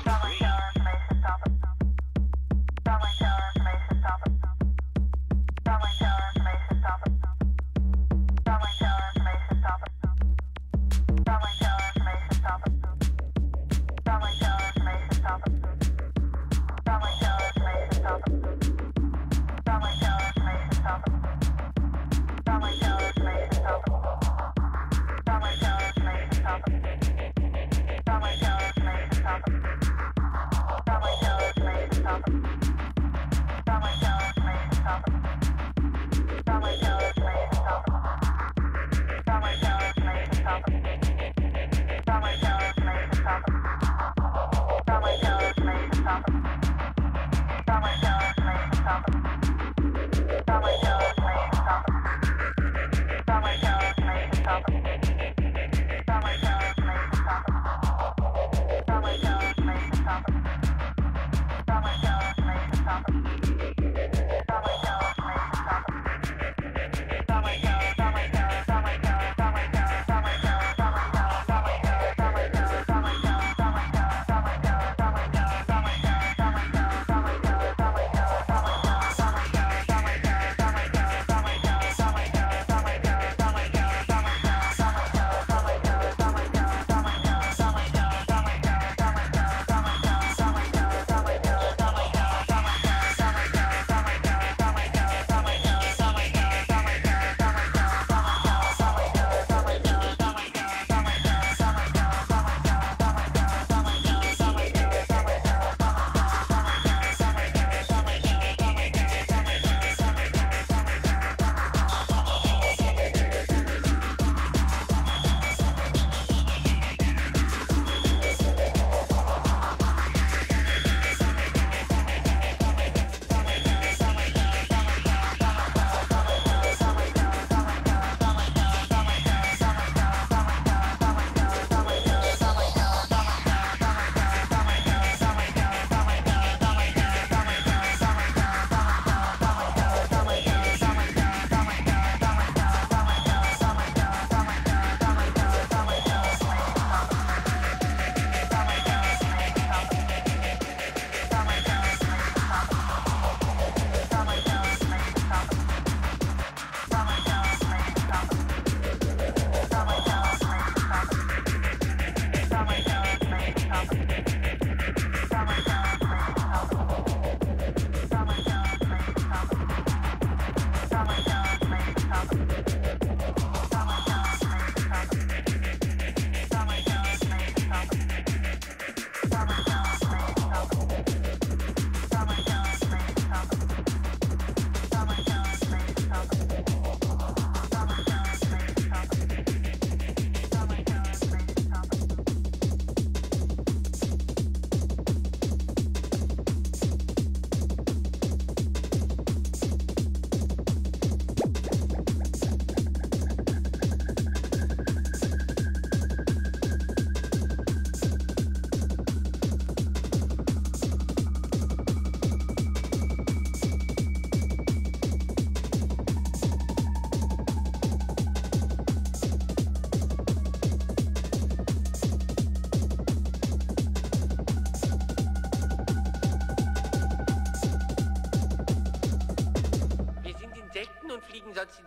Starlight Tower, information, Starlight Tower.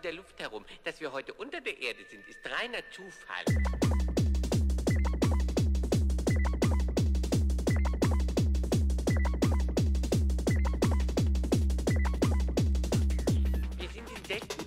der Luft herum. Dass wir heute unter der Erde sind, ist reiner Zufall. Wir sind Insekten.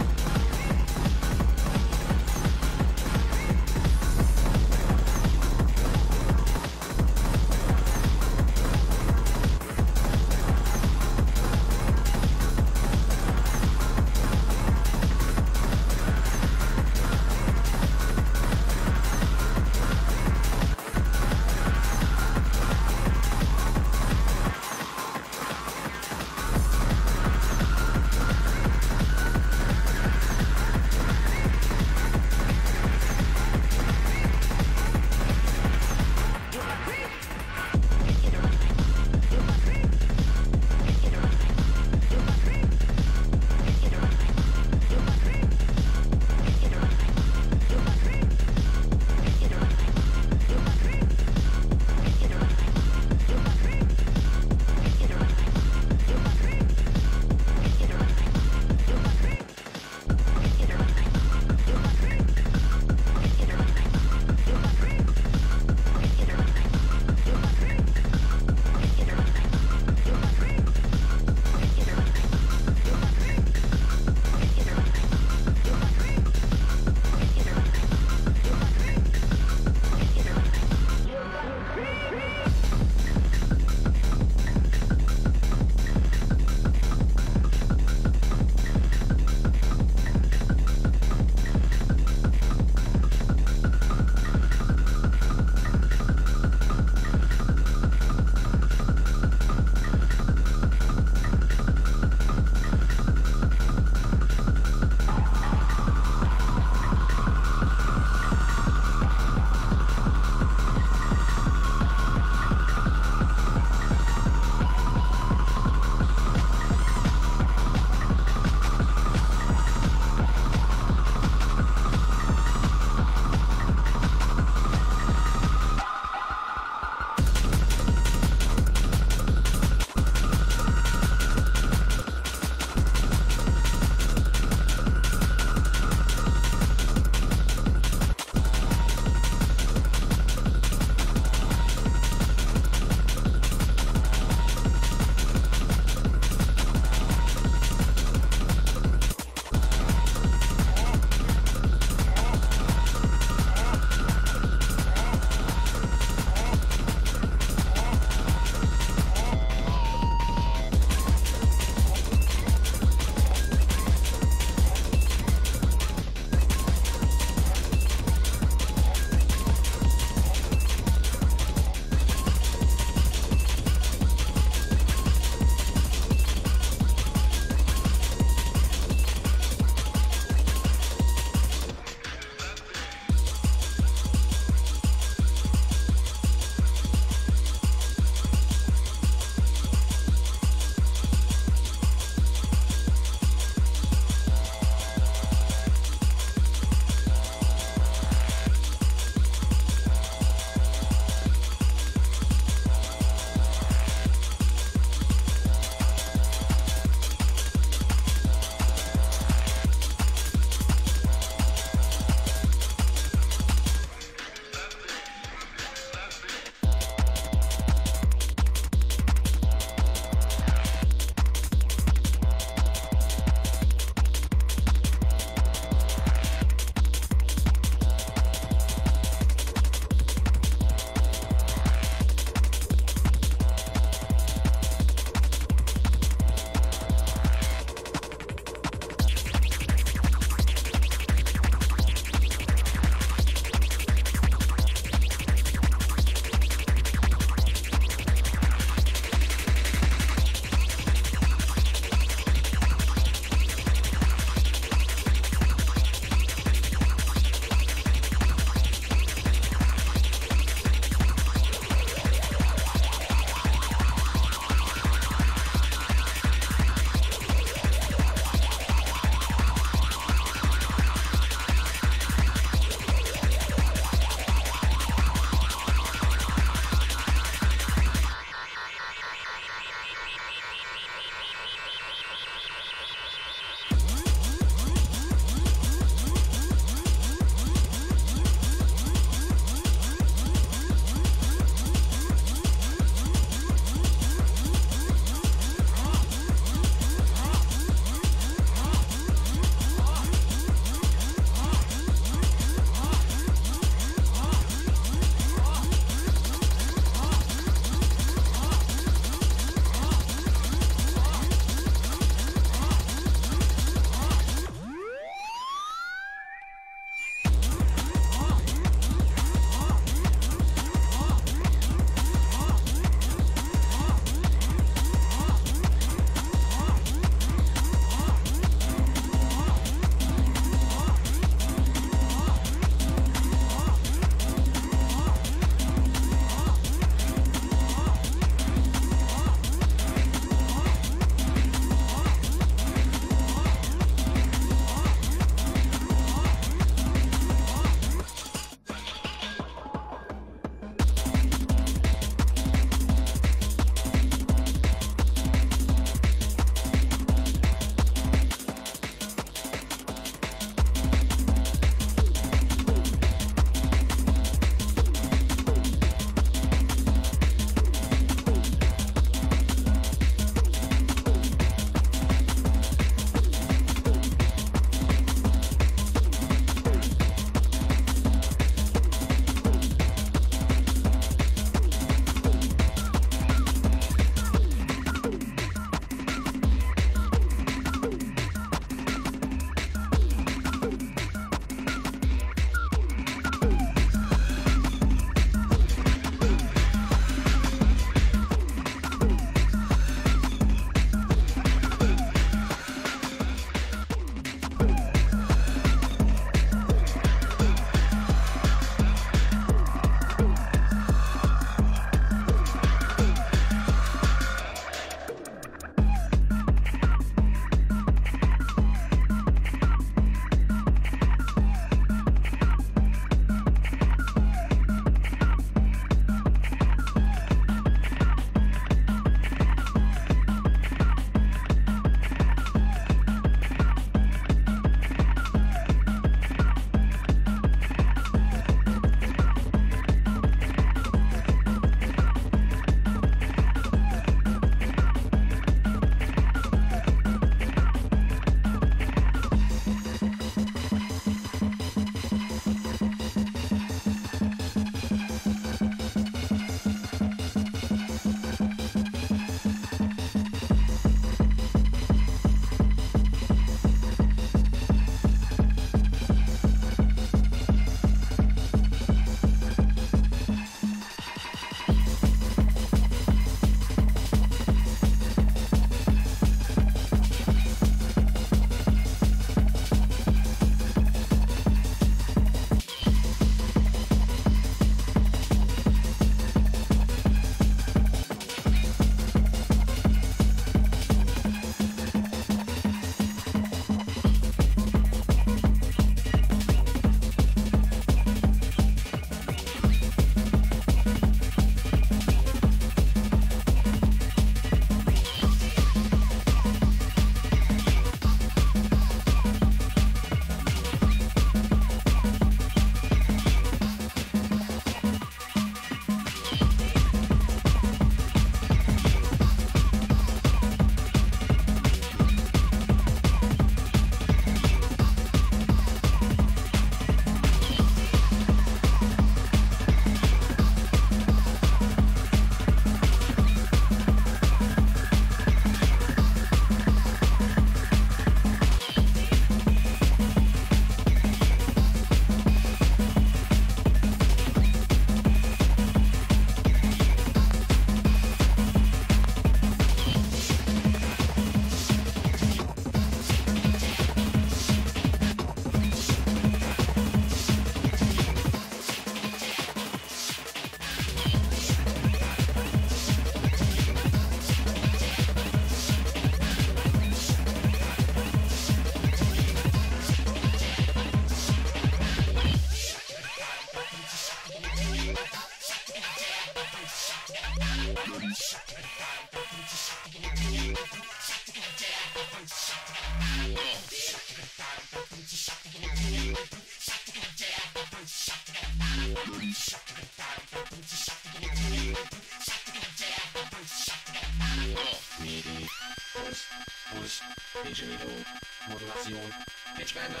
Didgeridoo, Modulation, Pitchbänder,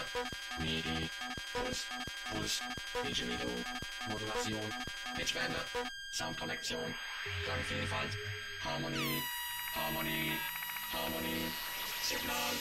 MIDI, Push, Push, Didgeridoo, Modulation, Pitchbänder, Soundkonnektion, Klangvielfalt, Harmonie, Harmonie, Harmonie, Signal,